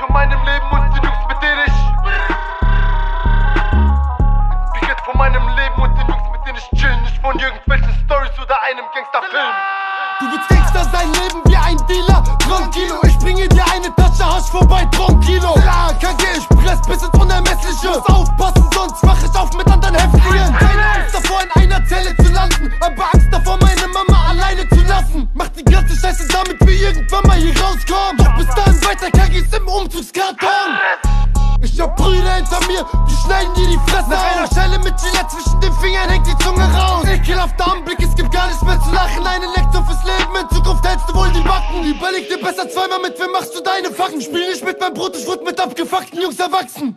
Leben und den Jungs, mit denen ich. Inspiriert von meinem Leben und den Jungs, mit denen ich chill. Nicht von irgendwelchen Stories oder einem Gangsterfilm. Du willst Gangster sein, leben wie ein Dealer. Tranquilo, ich bringe dir eine Tasche Hasch vorbei, Tranquilo. La, KG, ich press bis ins Unermessliche. Muss aufpassen, sonst mach ich auf mit anderen Häftlingen. Keine Angst davor, in einer Zelle zu landen. Aber Angst davor, meine Mama alleine zu lassen. Mach die ganze Scheiße, damit wir irgendwann mal hier rauskommen. Dahin weiter KGs im Umzugskarton. Ich hab Brüder hinter mir, die schneiden dir die Fresse Nach einer Schelle mit Gillette zwischen den Fingern hängt die Zunge raus. Ekelhafter Anblick, es gibt gar nichts mehr zu lachen. Eine Lektion fürs Leben, in Zukunft hältst du wohl die Backen. Überleg dir besser zweimal mit, wem machst du deine Facken? Spiel nicht mit meinem Brot, ich wurde mit abgefuckten Jungs erwachsen!